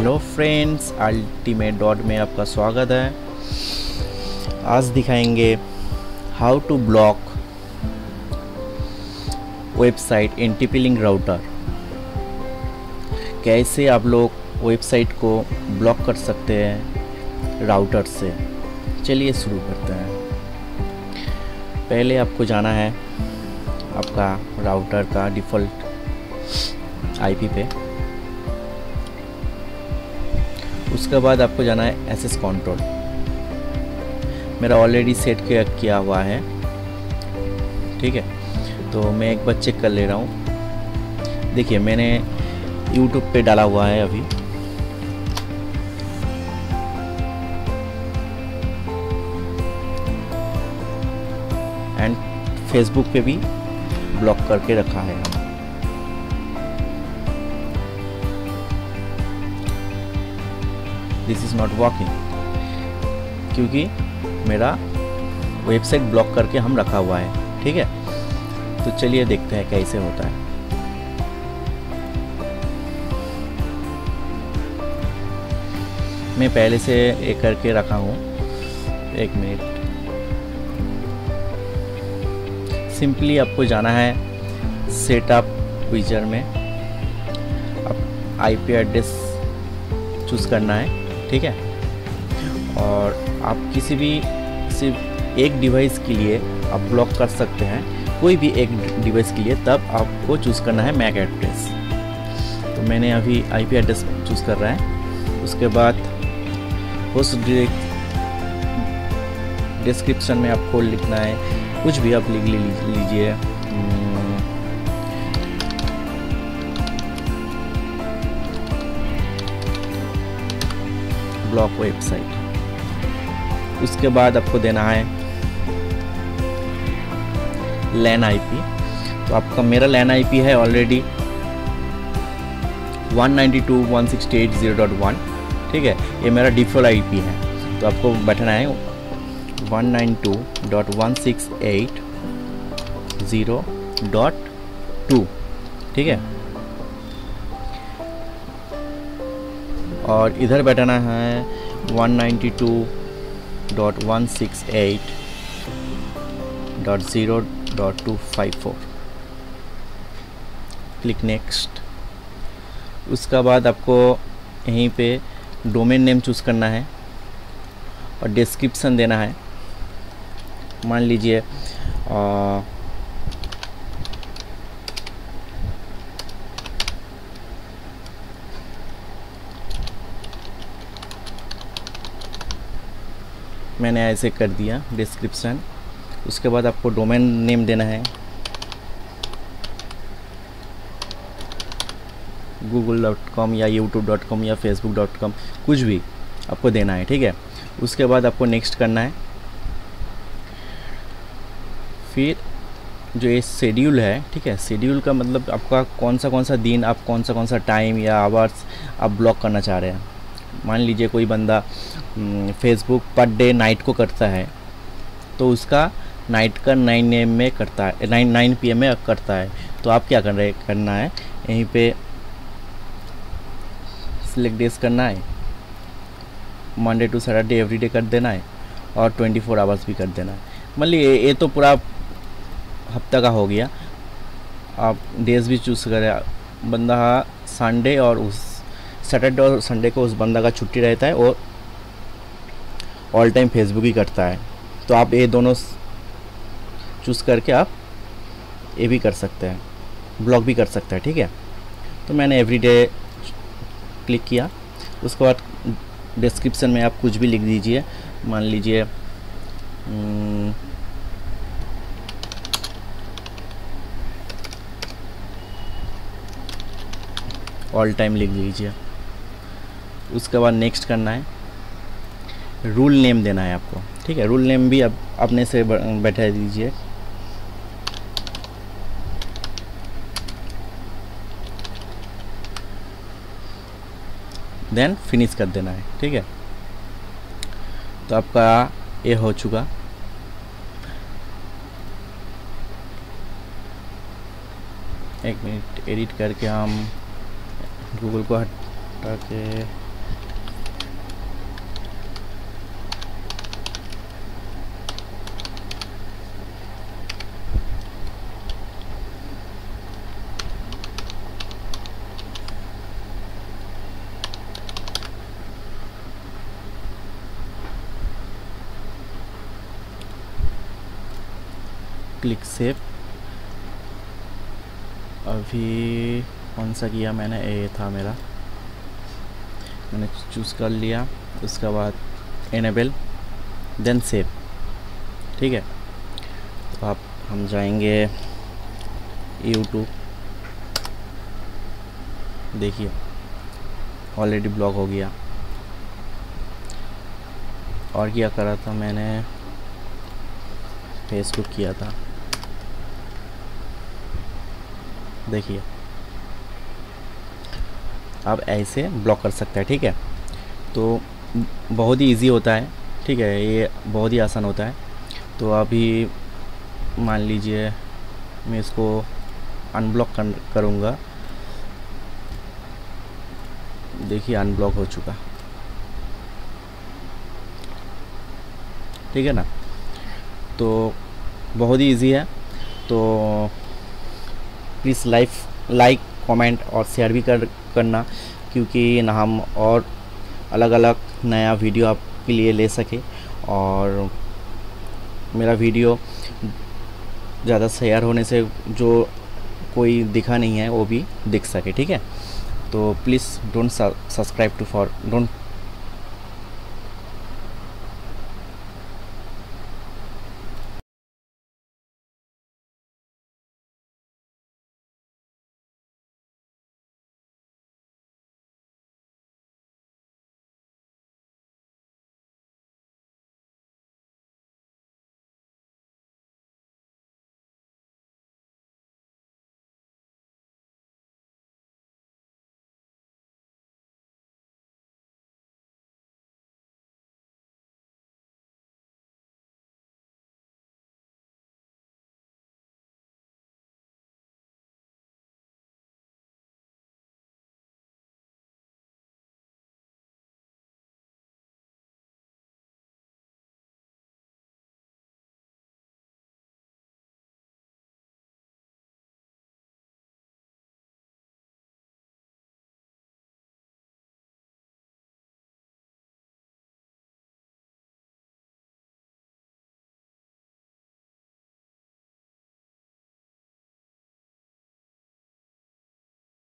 Hello friends, ultimate dot में आपका स्वागत है। आज दिखाएँगे how to block website in TP Link router कैसे आप लोग वेबसाइट को ब्लॉक कर सकते हैं राउटर से? चलिए शुरू करते हैं। पहले आपको जाना है आपका राउटर का डिफ़ॉल्ट आईपी पे। उसके बाद आपको जाना है एस एस कंट्रोल मेरा ऑलरेडी सेट किया किया हुआ है। ठीक है? तो मैं एक बार चेक कर ले रहा हूँ। देखिए, मैंने यूट्यूब पे डाला हुआ है अभी। एंड फेसबुक पे भी ब्लॉक करके रखा है दिस इज़ नॉट वर्किंग क्योंकि मेरा वेबसाइट ब्लॉक करके हम रखा हुआ है, ठीक है? तो चलिए देखते हैं कैसे होता है। मैं पहले से एक करके रखा हूँ। एक मिनट। सिंपली आपको जाना है सेटअप विजर में। आप आईपी एड्रेस चूज़ करना है। ठीक है? और आप किसी भी सिर्फ़ एक डिवाइस के लिए आप ब्लॉक कर सकते हैं। कोई भी एक डिवाइस के लिए, तब आपको चूज़ करना है मैक एड्रेस तो मैंने अभी आईपी एड्रेस चूज़ कर रहा है। उसके बाद डायरेक्ट डिस्क्रिप्शन में आपको लिखना है। कुछ भी आप लिख लीजिए। ब्लॉक वेबसाइट उसके बाद आपको देना है लैन आईपी तो आपका मेरा लैन आईपी है ऑलरेडी 192.168.0.1 ठीक है? ये मेरा डिफ़ॉल्ट आईपी है। तो आपको बैठना है 192.168.0.2 ठीक है? और इधर बैठाना है 192.168.0.254 क्लिक नेक्स्ट उसका बाद आपको यहीं पे डोमेन नेम चूज़ करना है और डिस्क्रिप्शन देना है। मान लीजिए मैंने ऐसे कर दिया डिस्क्रिप्शन उसके बाद आपको डोमेन नेम देना है। गूगल डॉट कॉम या यूट्यूब डॉट कॉम या फेसबुक डॉट कॉम कुछ भी आपको देना है, ठीक है? उसके बाद आपको नेक्स्ट करना है। फिर जो ये शेड्यूल है, ठीक है? शेड्यूल का मतलब आपका कौन सा कौन सा दिन, आप कौन सा कौन सा टाइम या आवर्स आप ब्लॉक करना चाह रहे हैं। मान लीजिए कोई बंदा फेसबुक पर डे नाइट को करता है तो उसका नाइट का नाइन एम में करता है नाइन नाइन पी में करता है। तो आप क्या कर रहे, करना है? यहीं पे सिलेक्ट डेज़ करना है। Monday to Saturday every day कर देना है और ट्वेंटी फोर आवर्स भी कर देना है। मान लीजिए, ये तो पूरा हफ़्ता का हो गया। आप डेज़ भी चूज़ करें। बंदा संडे और उस सैटरडे और संडे को उस बंदा का छुट्टी रहता है और ऑल टाइम फेसबुक ही करता है। तो आप ये दोनों चूज़ करके आप ये भी कर सकते हैं। ब्लॉग भी कर सकते हैं, ठीक है? तो मैंने एवरी डे क्लिक किया। उसके बाद डिस्क्रिप्शन में आप कुछ भी लिख दीजिए। मान लीजिए ऑल टाइम लिख लीजिए उसके बाद नेक्स्ट करना है। रूल नेम देना है आपको, ठीक है? रूल नेम भी आप, अपने से बैठा दीजिए। देन फिनिश कर देना है, ठीक है? तो आपका ये हो चुका। एक मिनट एडिट करके हम गूगल को हटा के क्लिक सेव। अभी कौन सा किया मैंने? ए था मेरा। मैंने चूज़ कर लिया। उसके बाद इनेबल देन सेव ठीक है? तो आप हम जाएँगे यूट्यूब देखिए ऑलरेडी ब्लॉक हो गया। और क्या करा था मैंने? फेसबुक किया था। देखिए। आप ऐसे ब्लॉक कर सकते हैं ठीक है? तो बहुत ही इजी होता है ठीक है? ये बहुत ही आसान होता है। तो अभी मान लीजिए मैं इसको अनब्लॉक कर, करूँगा। देखिए अनब्लॉक हो चुका। ठीक है ना? तो बहुत ही इजी है। तो प्लीज़ लाइफ लाइक कमेंट और शेयर भी कर, करना, क्योंकि ना हम और अलग अलग नया वीडियो आपके लिए ले सके और मेरा वीडियो ज़्यादा शेयर होने से जो कोई दिखा नहीं है, वो भी दिख सके, ठीक है? तो please don't subscribe to for don't